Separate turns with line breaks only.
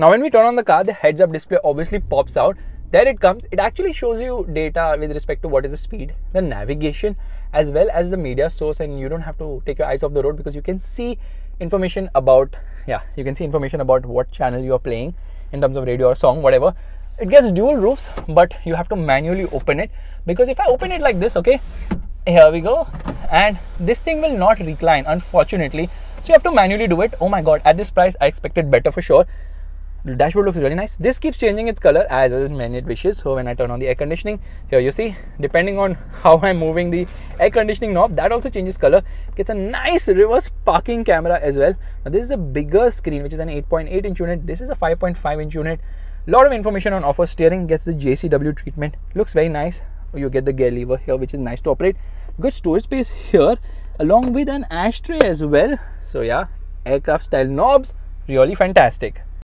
Now when we turn on the car, the heads up display obviously pops out. There it comes. It actually shows you data with respect to what is the speed, the navigation, as well as the media source, and you don't have to take your eyes off the road because you can see information about yeah, you can see information about what channel you are playing in terms of radio or song, whatever. It gets dual roofs, but you have to manually open it because if I open it like this, okay, here we go, and this thing will not recline, unfortunately. So you have to manually do it. Oh my god, at this price, I expected better for sure. Dashboard looks really nice. This keeps changing its color as when it wishes. So when I turn on the air conditioning, here you see, depending on how I'm moving the air conditioning knob, that also changes color. Gets a nice reverse parking camera as well. Now this is a bigger screen, which is an 8.8 inch unit. This is a 5.5 inch unit. Lot of information on offer. Steering gets the JCW treatment. Looks very nice. You get the gear lever here, which is nice to operate. Good storage space here, along with an ashtray as well. So yeah, aircraft style knobs, really fantastic.